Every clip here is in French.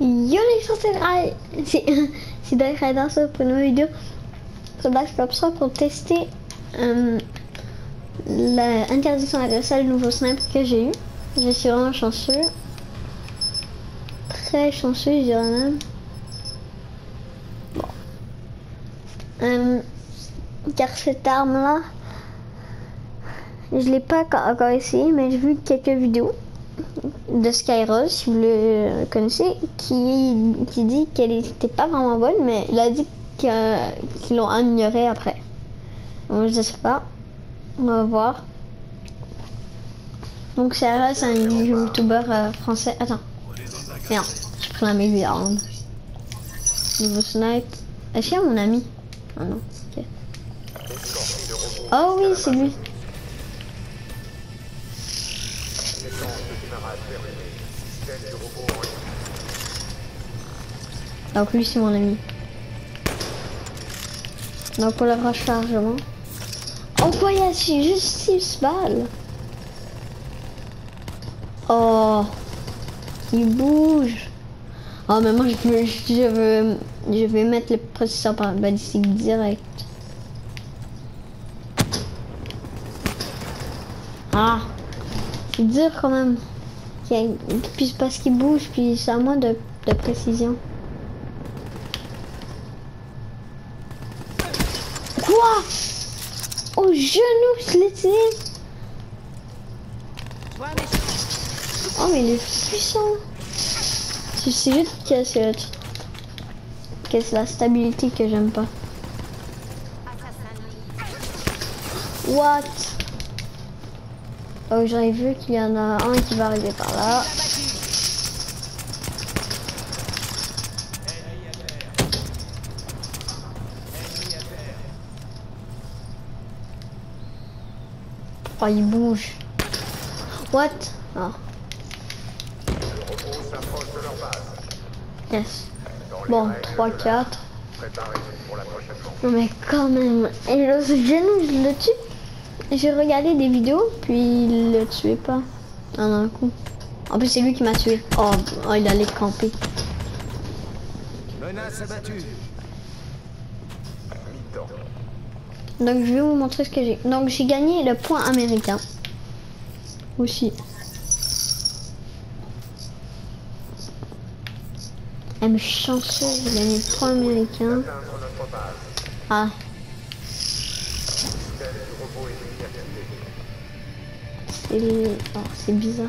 Yo les sorciers c'est c'est Dark ça pour une nouvelle vidéo sur Black Ops 3 pour tester euh, l'interdiction adversaire le nouveau sniper que j'ai eu. Je suis vraiment chanceux. Très chanceux je dirais même. Bon. Euh, car cette arme là je l'ai pas encore essayé mais j'ai vu quelques vidéos de Skyros, si vous le connaissez, qui, qui dit qu'elle n'était pas vraiment bonne, mais il a dit qu'ils l'ont améliorée après. Donc, je sais pas. On va voir. Donc Skyros, c'est un youtubeur euh, français. Attends. Merde, j'ai pris la mégarde. Nouveau snipe. Est-ce qu'il y a mon ami Oh non. ok. Oh oui, c'est lui. Donc lui c'est mon ami. Donc pour le rechargement. Oh quoi y a juste 6 balles. Oh. Il bouge. Oh mais moi je veux, je veux, je vais mettre le processeur par balistique direct. Ah. C'est dur quand même. Puis parce qu'il bouge, puis c'est à moins de, précision. Quoi? Au genou, je l'ai. Oh mais il est puissant. C'est juste que c'est la stabilité que j'aime pas. What? Oh, j'aurais vu qu'il y en a un qui va arriver par là. Oh, il bouge. What? Oh. Yes. Bon, 3, 4. Non mais quand même. Et le genou, je le tue j'ai regardé des vidéos, puis il le tuait pas en un coup. En plus, c'est lui qui m'a tué. Oh, oh, il allait camper. Menace abattue. Donc, je vais vous montrer ce que j'ai. Donc, j'ai gagné le point américain. Aussi. Elle me chanceux, j'ai gagné le point américain. Ah, Oh, c'est bizarre.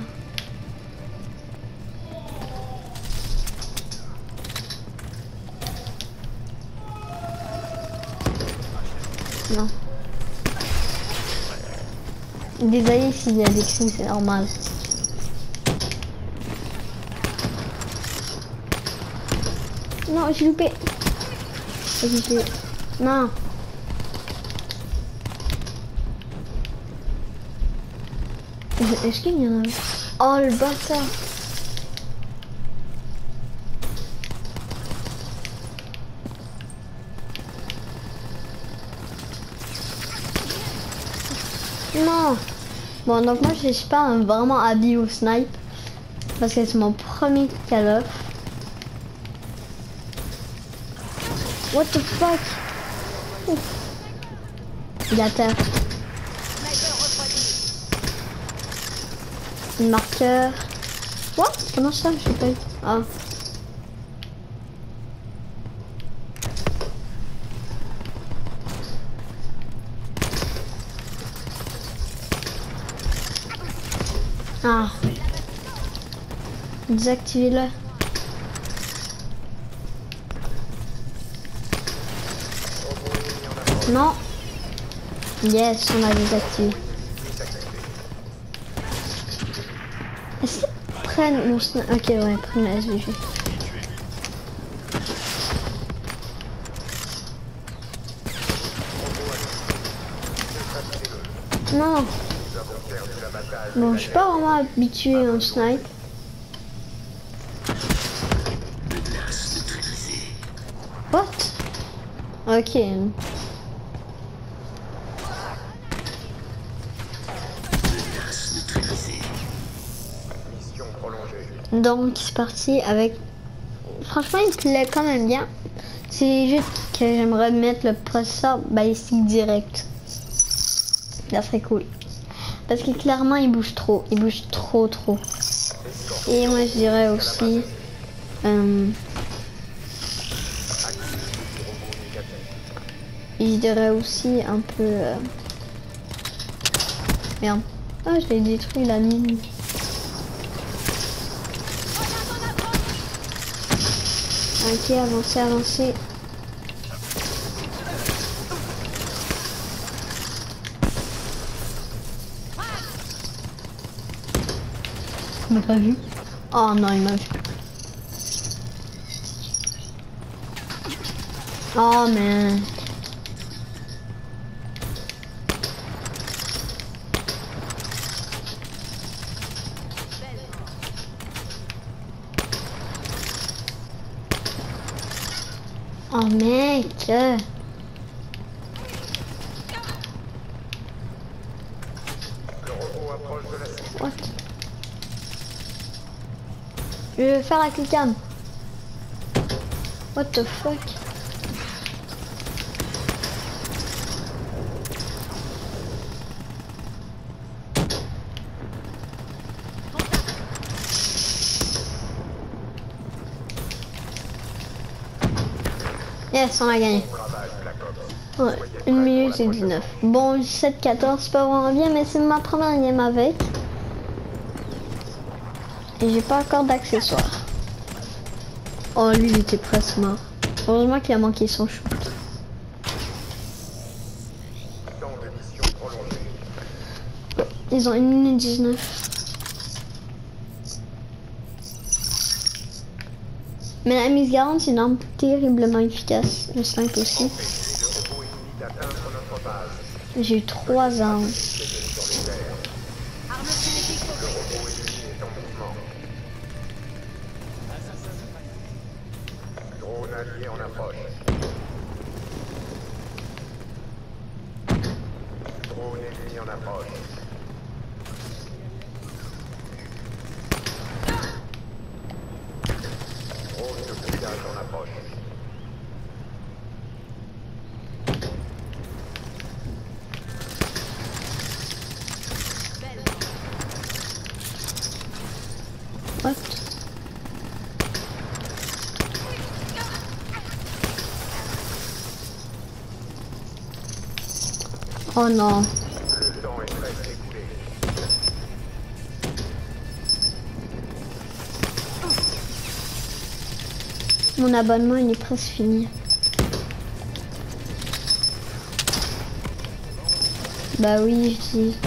Non. Désolé s'il y a des crimes, c'est normal. Non, j'ai loupé. J'ai loupé. Non. Est-ce qu'il y en a Oh le bâtard Non Bon donc moi je suis pas vraiment habillé au snipe parce que c'est mon premier Call. What the fuck? Il a terre. Marqueur. Quoi Comment ça Je sais pas. Ah. Ah. Désactivez-le. Non. Yes, on a désactivé. Prennent mon Ok, ouais, prennent la SVG. Non. Bon, je suis pas vraiment habitué en snipe. What? Ok. Donc c'est parti avec franchement, il plaît quand même bien. C'est juste que j'aimerais mettre le processeur balistique direct. Ça serait cool. Parce que clairement, il bouge trop. Il bouge trop, trop. Et moi, je dirais aussi... Euh, je dirais aussi un peu... Euh, merde. Ah, je l'ai détruit la mine. Ok, avancez, avancez. Il m'a pas vu. Oh non, il m'a vu. Oh man. Oh mec What Je vais faire la clicam. What the fuck? Yes, on a gagné. Ouais, 1 minute et 19. Bon, 7-14, c'est pas vraiment bien, mais c'est ma première game avec. Et j'ai pas encore d'accessoires. Oh, lui, il était presque mort. Heureusement qu'il a manqué son shoot. Ils ont 1 minute 19. Mais la mise garante, c'est une arme terriblement efficace. Le 5 aussi. J'ai eu 3 armes. Drone ennemi en approche. Drone de blindage en approche. What Oh non. Mon abonnement il est presque fini. Bah oui, je dis.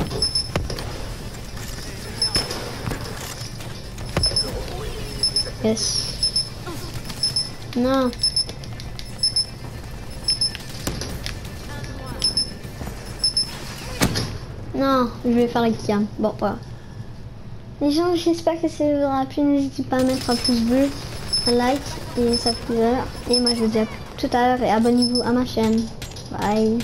Yes. Non. Non, je vais faire la cam. Bon, voilà. Les gens, j'espère que ça vous aura plu. N'hésitez pas à mettre un pouce bleu, un like et ça plaisir. Et moi, je vous dis à tout à l'heure et abonnez-vous à ma chaîne. Bye.